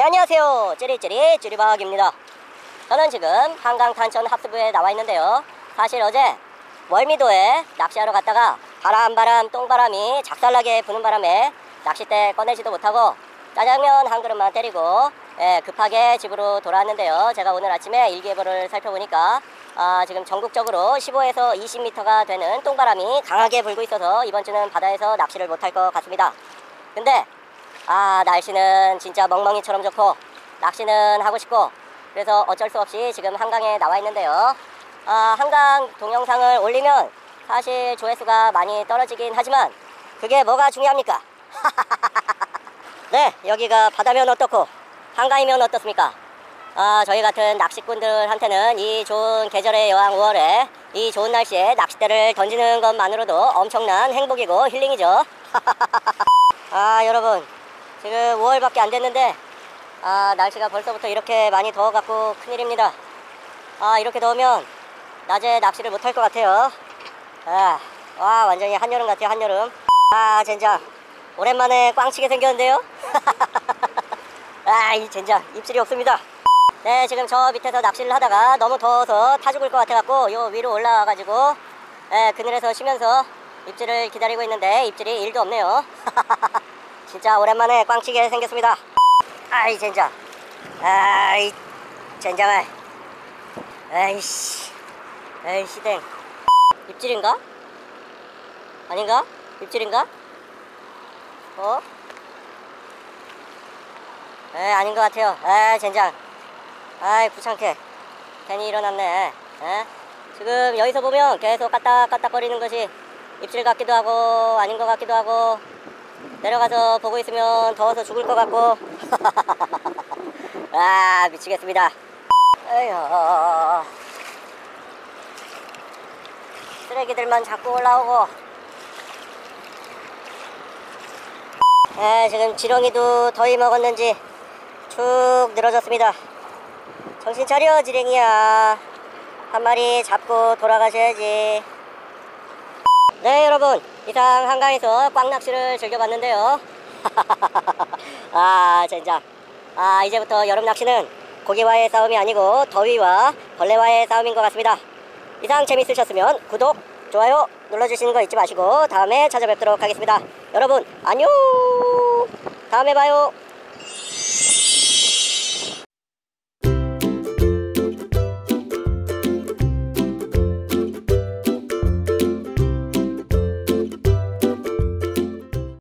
안녕하세요. 찌리찌리 찌리박입니다. 저는 지금 한강 탄천 합수부에 나와 있는데요. 사실 어제 월미도에 낚시하러 갔다가 바람 바람 똥바람이 작살나게 부는 바람에 낚싯대 꺼내지도 못하고 짜장면 한 그릇만 때리고 예, 급하게 집으로 돌아왔는데요. 제가 오늘 아침에 일기예보를 살펴보니까 아, 지금 전국적으로 15에서 20m가 되는 똥바람이 강하게 불고 있어서 이번 주는 바다에서 낚시를 못할 것 같습니다. 근데 아 날씨는 진짜 멍멍이처럼 좋고 낚시는 하고 싶고 그래서 어쩔 수 없이 지금 한강에 나와 있는데요. 아 한강 동영상을 올리면 사실 조회수가 많이 떨어지긴 하지만 그게 뭐가 중요합니까? 네 여기가 바다면 어떻고 한강이면 어떻습니까? 아 저희 같은 낚시꾼들한테는 이 좋은 계절의 여왕 5월에 이 좋은 날씨에 낚싯대를 던지는 것만으로도 엄청난 행복이고 힐링이죠. 아 여러분 지금 5월밖에 안 됐는데 아 날씨가 벌써부터 이렇게 많이 더워갖고 큰일입니다. 아 이렇게 더우면 낮에 낚시를 못할 것 같아요. 아, 와 완전히 한여름 같아요 한여름. 아 젠장. 오랜만에 꽝치게 생겼는데요? 아 이 젠장 입질이 없습니다. 네 지금 저 밑에서 낚시를 하다가 너무 더워서 타 죽을 것 같아갖고 요 위로 올라와가지고 예, 그늘에서 쉬면서 입질을 기다리고 있는데 입질이 1도 없네요 진짜 오랜만에 꽝치게 생겼습니다 아이 젠장 아이 젠장아 아이씨 아이씨 댕 입질인가? 아닌가? 입질인가? 어? 에 아닌 것 같아요 아 젠장 아이 귀찮게 괜히 일어났네 에? 지금 여기서 보면 계속 까딱까딱 거리는 것이 입질 같기도 하고 아닌 것 같기도 하고 내려가서 보고 있으면 더워서 죽을 것 같고. 아 미치겠습니다. 에휴. 쓰레기들만 자꾸 올라오고. 아, 지금 지렁이도 더위 먹었는지 축 늘어졌습니다. 정신 차려 지렁이야. 한 마리 잡고 돌아가셔야지 네 여러분. 이상 한강에서 꽝낚시를 즐겨봤는데요. 아 진짜. 아 이제부터 여름 낚시는 고기와의 싸움이 아니고 더위와 벌레와의 싸움인 것 같습니다. 이상 재밌으셨으면 구독 좋아요 눌러주시는 거 잊지 마시고 다음에 찾아뵙도록 하겠습니다. 여러분 안녕! 다음에 봐요